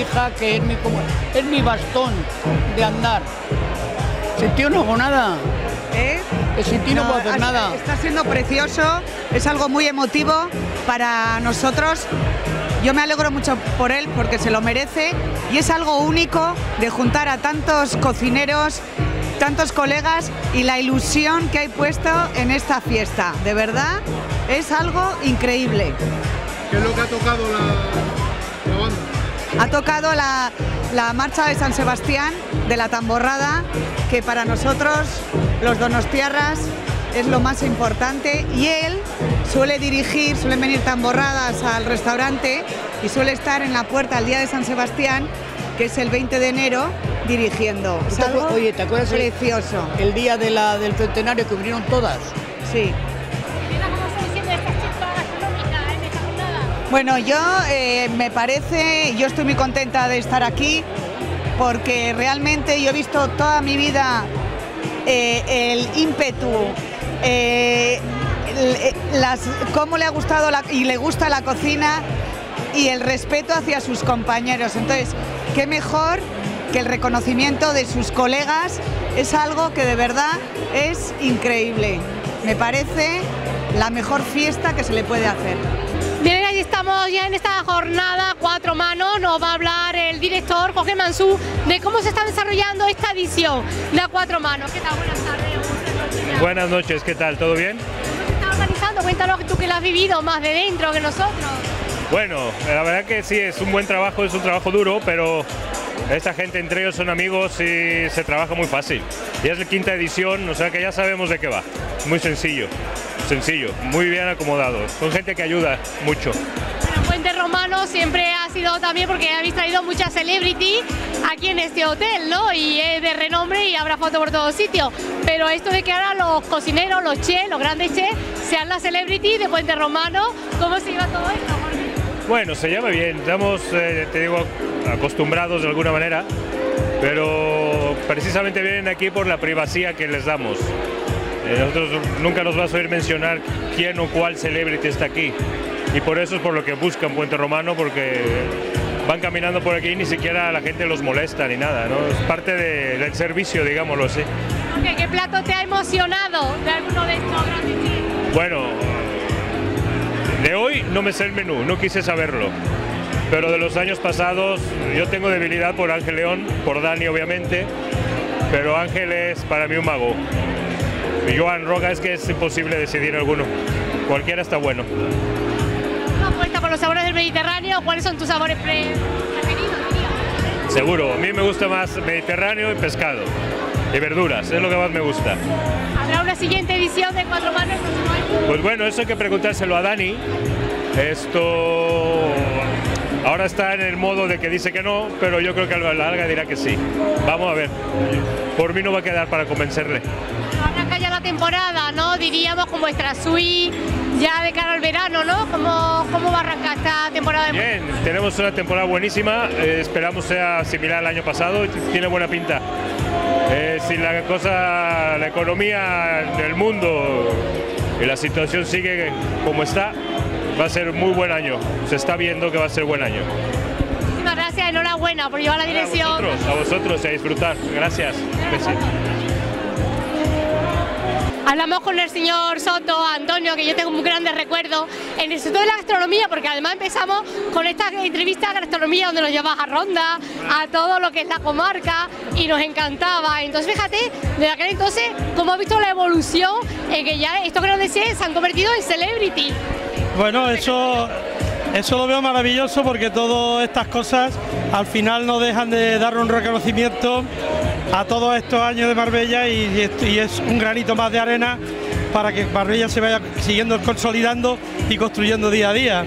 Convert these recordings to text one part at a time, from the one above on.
hija, que es mi, como, es mi bastón de andar. Sin tío no hago nada. ¿Eh? Que sin ti no, puedo hacer has- nada. Está siendo precioso, es algo muy emotivo para nosotros. Yo me alegro mucho por él porque se lo merece y es algo único de juntar a tantos cocineros, tantos colegas y la ilusión que hay puesto en esta fiesta. De verdad, es algo increíble. ¿Qué es lo que ha tocado la, la banda? Ha tocado la, la marcha de San Sebastián de la tamborrada, que para nosotros, los donostiarras, es lo más importante. Y él suele dirigir, suelen venir tamborradas al restaurante y suele estar en la puerta el día de San Sebastián, que es el 20 de enero, dirigiendo. Es ¿Te acu- algo Oye, ¿te acuerdas el- Precioso. el día de la, del centenario que vinieron todas? Sí. Bueno, yo eh, me parece, yo estoy muy contenta de estar aquí porque realmente yo he visto toda mi vida eh, el ímpetu, eh, cómo le ha gustado y le gusta la cocina y el respeto hacia sus compañeros. Entonces, qué mejor que el reconocimiento de sus colegas es algo que de verdad es increíble. Me parece la mejor fiesta que se le puede hacer. Ya en esta jornada cuatro manos. Nos va a hablar el director Jorge Mansú de cómo se está desarrollando esta edición de A Cuatro Manos. ¿Qué tal? Buenas tardes. buenas noches. Buenas noches, ¿qué tal? ¿Todo bien? ¿Cómo se está organizando? Cuéntanos tú que lo has vivido más de dentro que nosotros. Bueno, la verdad que sí, es un buen trabajo, es un trabajo duro, pero esta gente entre ellos son amigos y se trabaja muy fácil. Ya es la quinta edición, o sea que ya sabemos de qué va. Muy sencillo, sencillo, muy bien acomodado. Son gente que ayuda mucho. Puente Romano siempre ha sido también porque habéis traído mucha celebrity aquí en este hotel, ¿no? Y es de renombre y habrá fotos por todos sitios. Pero esto de que ahora los cocineros, los chefs, los grandes chefs, sean la celebrity de Puente Romano, ¿cómo se lleva todo? Bueno, se llama bien, estamos, eh, te digo, acostumbrados de alguna manera, pero precisamente vienen aquí por la privacidad que les damos. Eh, nosotros nunca nos vas a oír mencionar quién o cuál celebrity está aquí. Y por eso es por lo que buscan Puente Romano, porque van caminando por aquí y ni siquiera la gente los molesta ni nada, ¿no? Es parte de- del servicio, digámoslo así. ¿Qué, qué plato te ha emocionado de alguno de estos grandes? Bueno, de hoy no me sé el menú, no quise saberlo. Pero de los años pasados, yo tengo debilidad por Ángel León, por Dani obviamente, pero Ángel es para mí un mago. Y Joan Roca es que es imposible decidir alguno. Cualquiera está bueno. Por los sabores del Mediterráneo, ¿cuáles son tus sabores pre- preferidos? Seguro, a mí me gusta más Mediterráneo y pescado. Y verduras, es lo que más me gusta. ¿Habrá una siguiente edición de Cuatro Manos? Pues bueno, eso hay que preguntárselo a Dani. Esto ahora está en el modo de que dice que no, pero yo creo que a la larga dirá que sí. Vamos a ver. Por mí no va a quedar para convencerle. Arranca ya la temporada, ¿no? Diríamos con vuestra suite ya de cara al verano, ¿no? ¿Cómo, Bien, tenemos una temporada buenísima. eh, esperamos sea similar al año pasado. Tiene buena pinta. Eh, si la cosa, la economía del mundo y la situación sigue como está, va a ser muy buen año. Se está viendo que va a ser buen año. Muchísimas gracias, enhorabuena por llevar la A dirección. vosotros, a vosotros y a disfrutar. Gracias. Hablamos con el señor Soto, Antonio, que yo tengo muy grandes recuerdos en el Instituto de la Gastronomía, porque además empezamos con esta entrevista de gastronomía donde nos llevas a Ronda, a todo lo que es la comarca, y nos encantaba. Entonces, fíjate, desde aquel entonces, cómo has visto la evolución en que ya estos grandes se han convertido en celebrity. Bueno, eso, eso lo veo maravilloso porque todas estas cosas al final no dejan de dar un reconocimiento a todos estos años de Marbella y, y es- un granito más de arena para que Marbella se vaya siguiendo consolidando y construyendo día a día.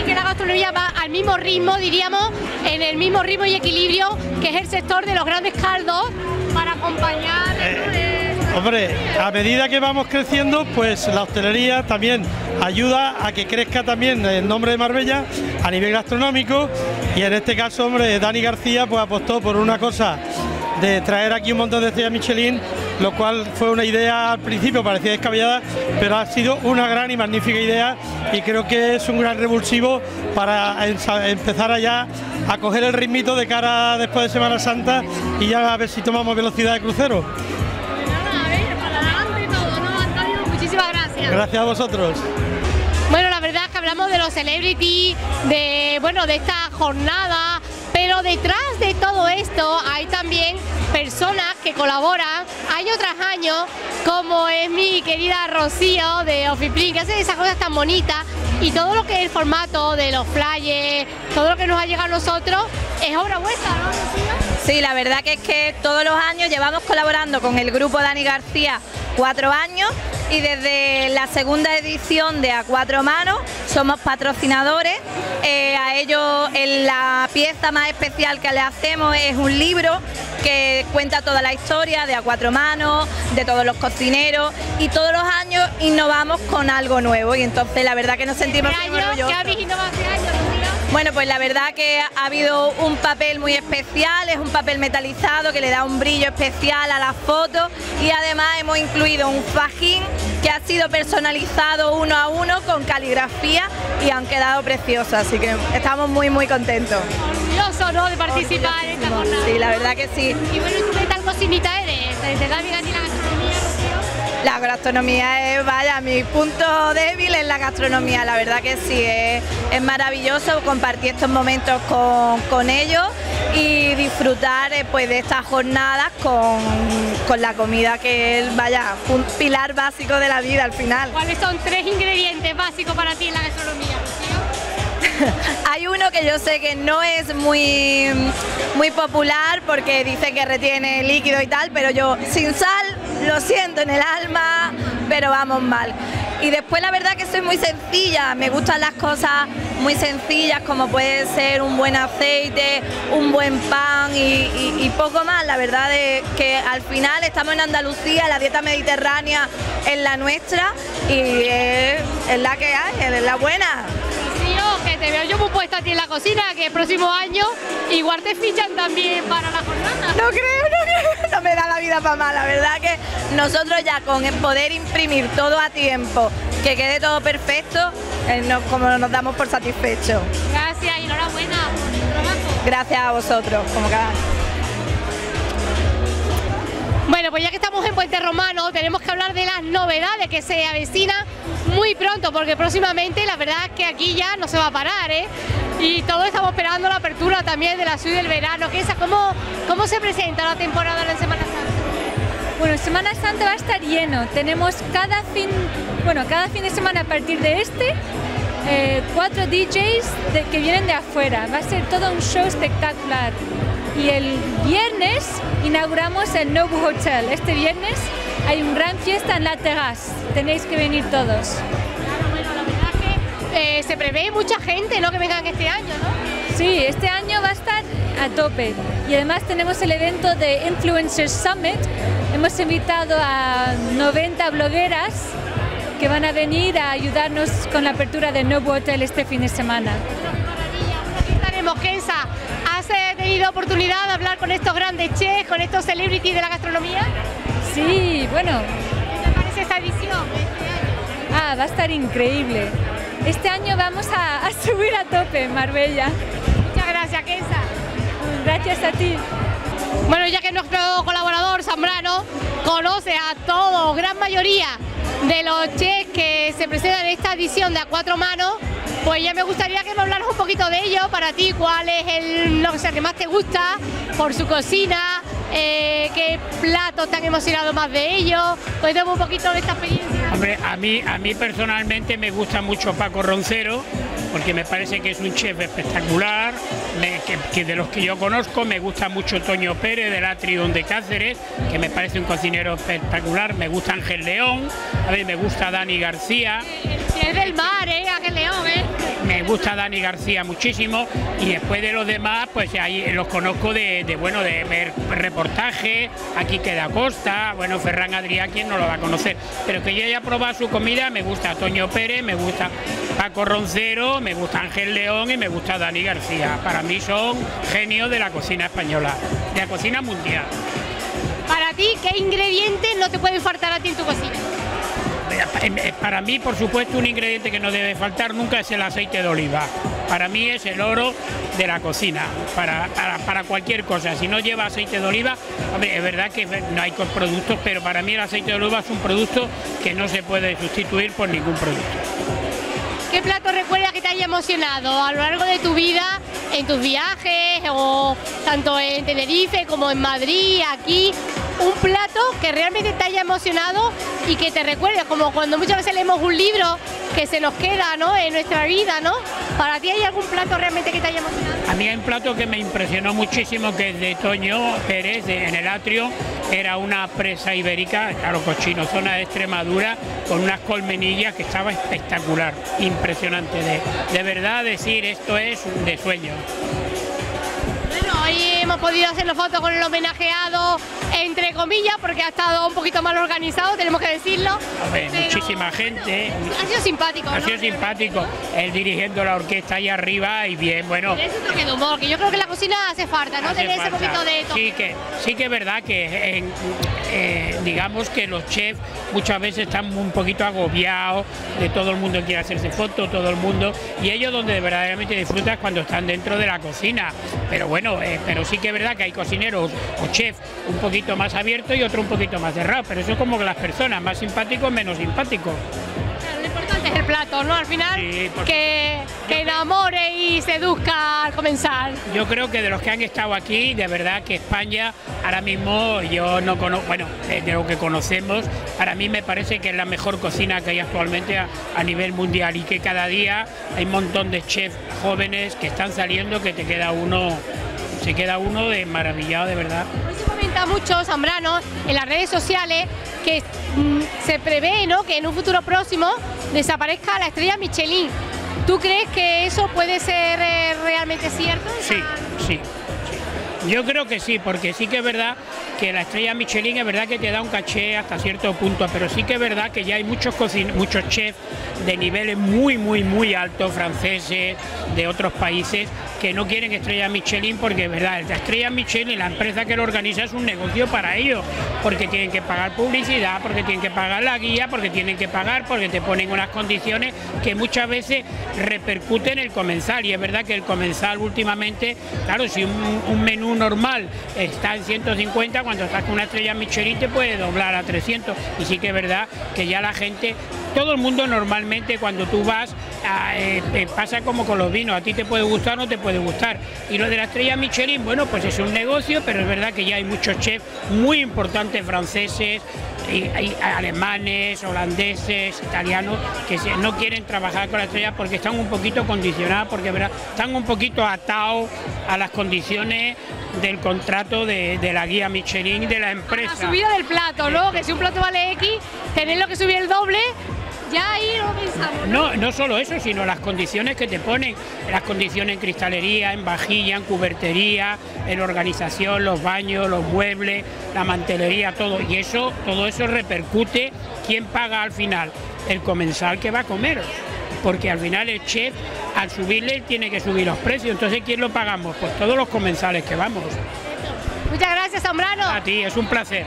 Y que la gastronomía va al mismo ritmo, diríamos, en el mismo ritmo y equilibrio que es el sector de los grandes caldos para acompañar. Eh, Hombre, a medida que vamos creciendo, pues la hostelería también ayuda a que crezca también el nombre de Marbella a nivel gastronómico y en este caso, hombre, Dani García pues apostó por una cosa de traer aquí un montón de estrellas Michelin lo cual fue una idea al principio parecía descabellada, pero ha sido una gran y magnífica idea y creo que es un gran revulsivo para empezar allá a coger el ritmito de cara después de Semana Santa y ya a ver si tomamos velocidad de crucero. Gracias. Gracias a vosotros. Bueno, la verdad es que hablamos de los celebrities, de bueno, de esta jornada, pero detrás de todo esto hay también personas que colaboran año tras año, como es mi querida Rocío de Ofiplin, que hace esas cosas tan bonitas y todo lo que es el formato de los flyers, todo lo que nos ha llegado a nosotros, es obra vuestra, ¿no, Rocío? Sí, la verdad que es que todos los años llevamos colaborando con el grupo Dani García cuatro años y desde la segunda edición de A Cuatro Manos somos patrocinadores. Eh, a ellos la pieza más especial que le hacemos es un libro que cuenta toda la historia de A Cuatro Manos, de todos los cocineros y todos los años innovamos con algo nuevo y entonces la verdad que nos sentimos muy orgullosos. ¿Qué habéis innovado este año? Bueno, pues la verdad que ha habido un papel muy especial, es un papel metalizado que le da un brillo especial a las fotos y además hemos incluido un fajín que ha sido personalizado uno a uno con caligrafía y han quedado preciosos, así que estamos muy muy contentos. Orgulloso, ¿no?, de participar en esta jornada. Sí, la verdad que sí. Y bueno, ¿tú qué tal cocinita eres? ¿Te da bien la gastronomía, es, vaya, mi punto débil es la gastronomía, la verdad que sí, es, maravilloso compartir estos momentos con, ellos y disfrutar eh, pues, de estas jornadas con, con, la comida que es, vaya, un pilar básico de la vida al final. ¿Cuáles son tres ingredientes básicos para ti en la gastronomía? Hay uno que yo sé que no es muy, muy popular porque dice que retiene líquido y tal, pero yo sin sal lo siento en el alma, pero vamos mal. Y después la verdad que soy muy sencilla, me gustan las cosas muy sencillas como puede ser un buen aceite, un buen pan y, poco más. La verdad es que al final estamos en Andalucía, la dieta mediterránea es la nuestra y es, es la que hay, es la buena que te veo yo muy puesta a ti en la cocina, que el próximo año igual te fichan también para la jornada. No creo, no me da la vida para mal, la verdad que nosotros ya con el poder imprimir todo a tiempo, que quede todo perfecto, eh, como nos damos por satisfechos. Gracias y enhorabuena por tu trabajo. Gracias a vosotros, como cada. Bueno, pues ya que estamos en Puente Romano, tenemos que hablar de las novedades que se avecina muy pronto, porque próximamente la verdad es que aquí ya no se va a parar, ¿eh? Y todos estamos esperando la apertura también de la ciudad del verano. ¿Qué es, ¿Cómo, ¿Cómo se presenta la temporada de la Semana Santa? Bueno, Semana Santa va a estar lleno. Tenemos cada fin, bueno, cada fin de semana a partir de este, eh, cuatro DJs que vienen de afuera. Va a ser todo un show espectacular. Y el viernes inauguramos el Nobu Hotel. Este viernes hay un gran fiesta en la terraza. Tenéis que venir todos. Eh, se prevé mucha gente ¿no? que vengan este año, ¿no? Sí, este año va a estar a tope. Y además tenemos el evento de Influencers Summit. Hemos invitado a 90 blogueras que van a venir a ayudarnos con la apertura del Nobu Hotel este fin de semana. ¿Has eh, tenido oportunidad de hablar con estos grandes chefs, con estos celebrities de la gastronomía? Sí, bueno. ¿Qué te parece esta edición este Ah, va a estar increíble. Este año vamos a, subir a tope Marbella. Muchas gracias, Kenza. Gracias a ti. Bueno, ya que nuestro colaborador Zambrano conoce a todos, gran mayoría de los chefs que se presentan en esta edición de A Cuatro Manos, pues ya me gustaría que me hablaras un poquito de ello, para ti, cuál es el, lo que más te gusta por su cocina, eh, qué platos te han emocionado más de ellos, cuéntame un poquito de esta experiencia. Hombre, a mí, a mí personalmente me gusta mucho Paco Roncero, porque me parece que es un chef espectacular, que, de los que yo conozco, me gusta mucho Toño Pérez del Atrium de Cáceres, que me parece un cocinero espectacular, me gusta Ángel León, a ver, me gusta Dani García. Es del mar, ¿eh? Gusta Dani García muchísimo y después de los demás, pues ahí los conozco de, bueno, de ver reportajes, aquí queda Costa, bueno, Ferran Adrià, quien no lo va a conocer, pero que yo haya probado su comida, me gusta Toño Pérez, me gusta Paco Roncero, me gusta Ángel León y me gusta Dani García. Para mí son genios de la cocina española, de la cocina mundial. Para ti, ¿qué ingredientes no te pueden faltar a ti en tu cocina? Eh, Para mí, por supuesto, un ingrediente que no debe faltar nunca es el aceite de oliva. Para mí es el oro de la cocina, para, para, cualquier cosa. Si no lleva aceite de oliva, es verdad que no hay productos, pero para mí el aceite de oliva es un producto que no se puede sustituir por ningún producto. ¿Qué plato recuerdas que te haya emocionado a lo largo de tu vida, en tus viajes, o tanto en Tenerife como en Madrid, aquí? Un plato que realmente te haya emocionado y que te recuerde, como cuando muchas veces leemos un libro que se nos queda ¿no? en nuestra vida, ¿no? ¿Para ti hay algún plato realmente que te haya emocionado? A mí hay un plato que me impresionó muchísimo, que es de Toño Pérez, de- en el atrio. Era una presa ibérica, claro, cochino, zona de Extremadura, con unas colmenillas que estaba espectacular, impresionante. De, de verdad decir esto es de sueño. Bueno, hoy hemos podido hacer la foto con el homenajeado, comillas, porque ha estado un poquito mal organizado, tenemos que decirlo. Pero muchísima gente. Ha sido simpático, Ha ¿no? sido simpático. Él dirigiendo la orquesta ahí arriba y bien, bueno. Es un toque de humor, que yo creo que en la cocina hace falta, ¿no? Hace Tener ese poquito de toque. Sí que, sí que es verdad que en- eh, digamos que los chefs muchas veces están un poquito agobiados de todo el mundo quiere hacerse fotos, todo el mundo, y ellos donde verdaderamente disfrutan es cuando están dentro de la cocina. Pero bueno, eh, pero sí que es verdad que hay cocineros o chefs un poquito más abiertos y otro un poquito más cerrados, pero eso es como que las personas, más simpáticos, menos simpáticos. El plato, ¿no? Al final, Sí, por- que, que enamore y seduzca al comenzar. Yo creo que de los que han estado aquí, de verdad que España ahora mismo yo no conozco, bueno, eh, de lo que conocemos, para mí me parece que es la mejor cocina que hay actualmente a, a nivel mundial y que cada día hay un montón de chefs jóvenes que están saliendo que te queda uno, se queda uno de maravillado de verdad. Hoy se comenta mucho, Zambrano, en las redes sociales, que se prevé, ¿no? Que en un futuro próximo desaparezca la estrella Michelin. ¿Tú crees que eso puede ser eh, realmente cierto? Sí, sí, sí. Yo creo que sí, porque sí que es verdad que la estrella Michelin es verdad que te da un caché hasta cierto punto, pero sí que es verdad que ya hay muchos muchos chefs de niveles muy, muy, muy altos, franceses, de otros países, que no quieren estrella Michelin porque es verdad, la estrella Michelin, la empresa que lo organiza es un negocio para ellos, porque tienen que pagar publicidad, porque tienen que pagar la guía, porque tienen que pagar, porque te ponen unas condiciones que muchas veces repercuten en el comensal. Y es verdad que el comensal últimamente, claro, si un menú normal está en 150, cuando estás con una estrella Michelin te puede doblar a 300. Y sí que es verdad que ya la gente, todo el mundo normalmente cuando tú vas, a, eh, pasa como con los vinos, a ti te puede gustar o no te puede gustar. Y lo de la estrella Michelin, bueno, pues es un negocio, pero es verdad que ya hay muchos chefs muy importantes franceses, y alemanes, holandeses, italianos, que no quieren trabajar con la estrella porque están un poquito condicionados, porque ¿verdad? están un poquito atados a las condiciones del contrato de, de la guía Michelin y de la La empresa. subida del plato, ¿no? Que si un plato vale X, tenerlo que subir el doble, ya ahí lo pensamos. No, no solo eso, sino las condiciones que te ponen, las condiciones en cristalería, en vajilla, en cubertería, en organización, los baños, los muebles, la mantelería, todo. Y eso, todo eso repercute quién paga al final, el comensal que va a comer. Porque al final el chef, al subirle, tiene que subir los precios. Entonces, ¿quién lo pagamos? Pues todos los comensales que vamos. Muchas gracias, Zambrano. A ti, es un placer.